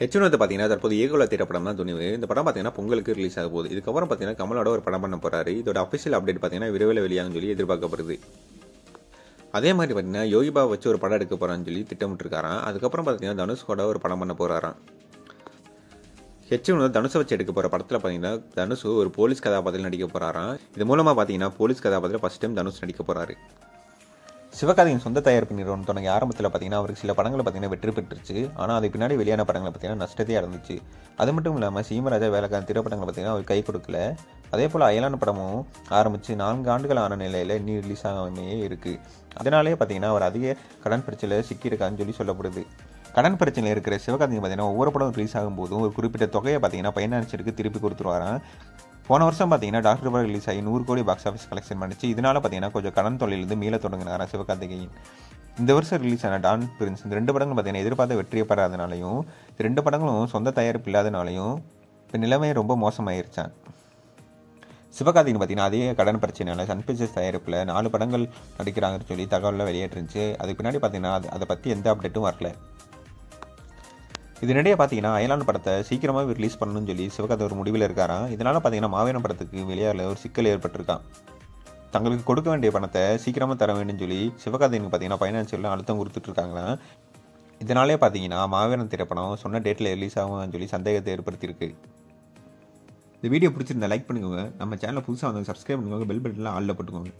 ஹெச்னு பார்த்தீங்கன்னா தற்போது ஏகோல திரைப்படம் தான் துணிவு இந்த படம் பார்த்தீங்கன்னா பொங்கலுக்கு ரிலீஸ் ஆக போகுது. இதுக்கப்புறம் பார்த்தீங்கன்னா கமலோட ஒரு படம் பண்ண போறாரு. இதோட அஃபிஷியல் அப்டேட் பார்த்தீங்கன்னா விரைவில் வெளியாகும் சொல்லி எதிர்பார்க்கப்படுது. அதே மாதிரி பார்த்தீங்கன்னா யோகிபா வச்சு ஒரு படம் எடுக்க போறான்னு சொல்லி திட்டமிட்டுருக்காராம். அதுக்கப்புறம் பார்த்தீங்கன்னா தனுஷ்கோட ஒரு படம் பண்ண போறாராம். வந்து தனுஷை வச்சு எடுக்க போகிற படத்தில் பார்த்தீங்கன்னா தனுஷ் ஒரு போலீஸ் கதாபாத்திரத்தில் நடிக்க போகிறாராம் இது மூலமாக பார்த்தீங்கன்னா போலீஸ் கதாபாத்திரம் ஃபர்ஸ்ட் டைம் தனுஷ் நடிக்க போகிறாரு சிவகார்த்தியின் சொந்த தயாரிப்பு நிறுவனம் தொடங்கிய ஆரம்பத்தில் பார்த்தீங்கன்னா அவருக்கு சில படங்கள் பார்த்தீங்கன்னா வெற்றி பெற்றுச்சு. ஆனால் அதுக்கு பின்னாடி வெளியான படங்களை பார்த்தீங்கன்னா நஷ்டத்தையே இருந்துச்சு அது மட்டும் இல்லாமல் சீமராஜா வேலைக்கான திரைப்படங்கள் பார்த்தீங்கன்னா அவர் கை கொடுக்கல. அதே போல் அயலான படமும் ஆரம்பித்து நான்கு ஆண்டுகள் ஆன நிலையில் இன்னும் ரிலீஸ் ஆகாமே இருக்குது அதனாலே பார்த்தீங்கன்னா அவர் அதிக கடன் பிரச்சனையில் சிக்கியிருக்கான்னு சொல்லி சொல்லப்படுது. கடன் பிரச்சனையில் இருக்கிற சிவகார்த்திகை பார்த்தீங்கன்னா ஒவ்வொரு படம் ரிலீஸ் ஆகும்போதும் ஒரு குறிப்பிட்ட தொகையை பார்த்தீங்கன்னா பைனான்சியருக்கு திருப்பி கொடுத்துருவாராம். போன வருஷம் பார்த்தீங்கன்னா டாக்டர் படம் ரிலீஸ் ஆகி நூறு கோடி பாக்ஸ் ஆஃபீஸ் கலெக்ஷன் பண்ணிச்சு. இதனால பார்த்தீங்கன்னா கொஞ்சம் கடன் தொழிலிருந்து மீள தொடங்கினாரா சிவகார்த்திகேயன். இந்த வருஷம் ரிலீஸ் ஆன டான் பிரின்ஸ் இந்த ரெண்டு படங்களும் பார்த்தீங்கன்னா எதிர்பார்த்த வெற்றியை பெறாதனாலையும் இந்த ரெண்டு படங்களும் சொந்த தயாரிப்பு இல்லாதனாலையும் இப்போ நிலைமை ரொம்ப மோசமாயிருச்சான் சிவகார்த்திகன் பார்த்தீங்கன்னா அதே கடன் பிரச்சனையால் சன் பிக்சர்ஸ் தயாரிப்பில் நாலு படங்கள் நடிக்கிறாங்கன்னு சொல்லி தகவலில் வெளியேற்றுச்சு அதுக்கு பின்னாடி பார்த்தீங்கன்னா அது அதை பற்றி எந்த அப்டேட்டும் வரல. இதனிடையே பார்த்தீங்கன்னா அயலான் படத்தை சீக்கிரமாக ரிலீஸ் பண்ணணும்னு சொல்லி சிவகாதை ஒரு முடிவில் இருக்காராம். இதனால் பார்த்தீங்கன்னா மாவீரன் படத்துக்கு வெளியாகல ஒரு சிக்கல் ஏற்பட்டிருக்கான் தங்களுக்கு கொடுக்க வேண்டிய பணத்தை சீக்கிரமாக தர வேண்டும்னு சொல்லி சிவகார்த்திகனுக்கு பார்த்தீங்கன்னா ஃபைனான்சியலில் அழுத்தம் கொடுத்துட்ருக்காங்களாம். இதனாலே பார்த்தீங்கன்னா மாவீரன் திரைப்படம் சொன்ன டேட்டில் ரிலீஸ் ஆகும்னு சொல்லி சந்தேகத்தை ஏற்படுத்தியிருக்கு. இந்த வீடியோ பிடிச்சிருந்தா லைக் பண்ணுங்க. நம்ம சேனலை புதுசாக வந்து சப்ஸ்கிரைப் பண்ணுவாங்க பெல் பட்டன்லாம் ஆளில் போட்டுக்கோங்க.